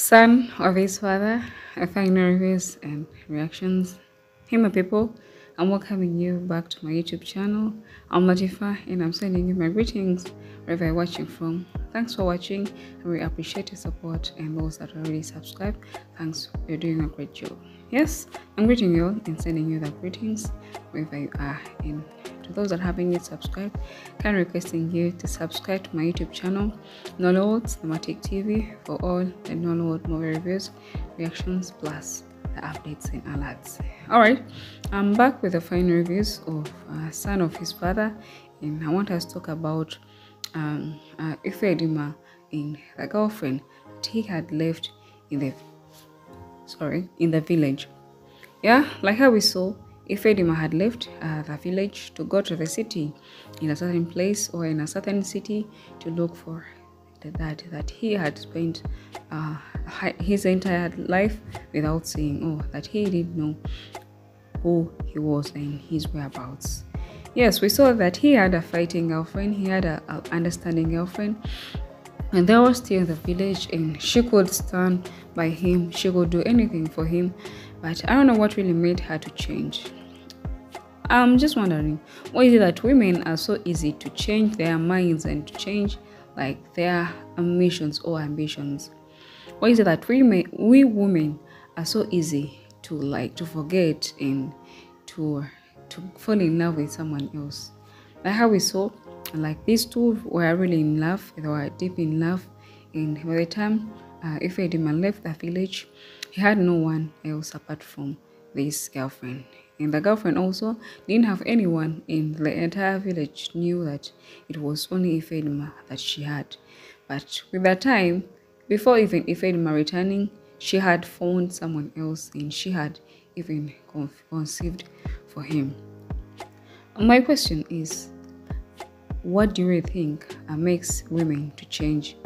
son of his father, a final reviews and reactions. Hey my people, I'm welcoming you back to my YouTube channel. I'm Latifa and I'm sending you my greetings wherever you're watching from. Thanks for watching. I really appreciate your support and those that already subscribed. Thanks, you're doing a great job. Yes, I'm greeting you all and sending you the greetings wherever you are. And to those that haven't yet subscribed, kind requesting you to subscribe to my YouTube channel, Nollywood Cinematic TV, for all the Nollywood movie reviews, reactions, plus the updates and alerts. Alright, I'm back with the final reviews of uh, Son of His Father, and I want us to talk about um, uh, Ifedima in the girlfriend that he had left in the sorry in the village. Yeah, like how we saw, Ifedima had left uh, the village to go to the city in a certain place or in a certain city to look for that he had spent uh, his entire life without seeing. Oh, that he didn't know who he was and his whereabouts. Yes, we saw that he had a fighting girlfriend, he had a, a understanding girlfriend, and they were still in the village, and she could stand by him, she could do anything for him. But I don't know what really made her to change. I'm just wondering, why is it that women are so easy to change their minds and to change like their ambitions or ambitions? Why is it that we may, we women are so easy to like to forget and to to fall in love with someone else. Like how we saw, like these two were really in love, they were deep in love, and by the time uh, Ifedima left the village, he had no one else apart from this girlfriend. And the girlfriend also didn't have anyone in the entire village knew that it was only Ifedima that she had. But with that time, before even Ifedima returning, she had found someone else and she had even conceived for him. My question is what do you think makes women to change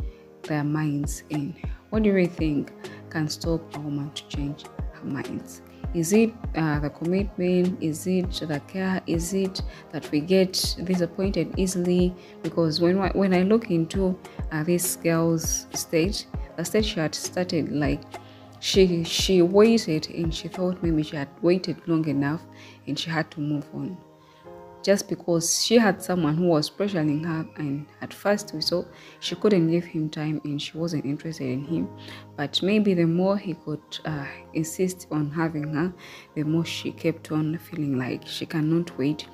their minds and what do you think can stop a woman to change her minds? Is it uh, the commitment? Is it the care? Is it that we get disappointed easily? Because when when I look into uh, this girl's stage, the stage she had started like she she waited and she thought maybe she had waited long enough and she had to move on just because she had someone who was pressuring her and at first we saw she couldn't give him time and she wasn't interested in him but maybe the more he could uh, insist on having her the more she kept on feeling like she cannot wait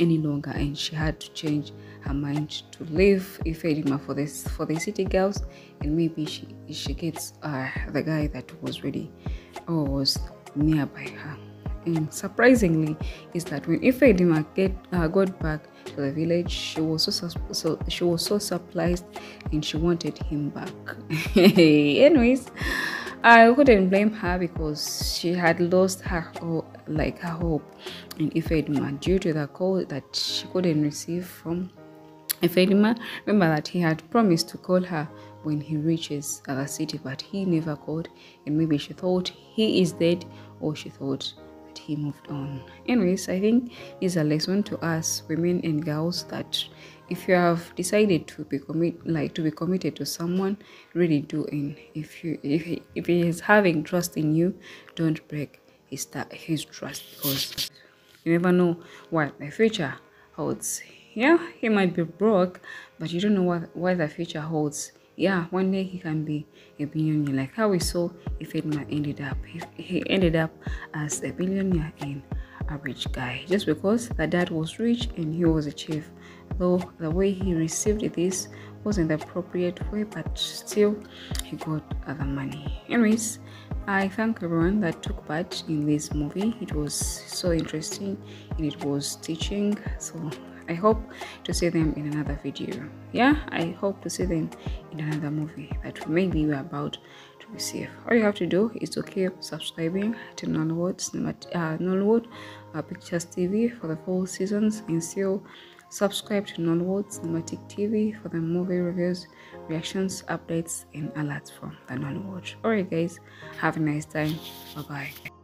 any longer and she had to change her mind to leave Ifedima for this for the city girls and maybe she she gets uh, the guy that was ready or was nearby her. And surprisingly, is that when Ifedima get uh, got back to the village, she was so, so she was so surprised and she wanted him back. Anyways, I couldn't blame her because she had lost her like her hope in Ifedima due to the call that she couldn't receive from Ifedima, remember that he had promised to call her when he reaches the city, but he never called, and maybe she thought he is dead, or she thought he moved on. Anyways, I think it's a lesson to us women and girls that if you have decided to be commit like to be committed to someone, really do. And if you if he, if he is having trust in you, don't break his his trust. Because you never know what the future holds. Yeah he might be broke but you don't know what what the future holds yeah one day he can be a billionaire. Like how we saw Ifedima ended up he ended up as a billionaire and a rich guy. Just because the dad was rich and he was a chief. Though the way he received this wasn't the appropriate way but still he got other money. Anyways i thank everyone that took part in this movie. It was so interesting and it was teaching so I hope to see them in another video. Yeah, I hope to see them in another movie that maybe we're about to receive. All you have to do is to keep subscribing to Nollywood, uh, Nollywood uh, Pictures TV for the full seasons and still subscribe to Nollywood Cinematic TV for the movie reviews, reactions, updates, and alerts from the Nollywood. Alright guys, have a nice time. Bye-bye.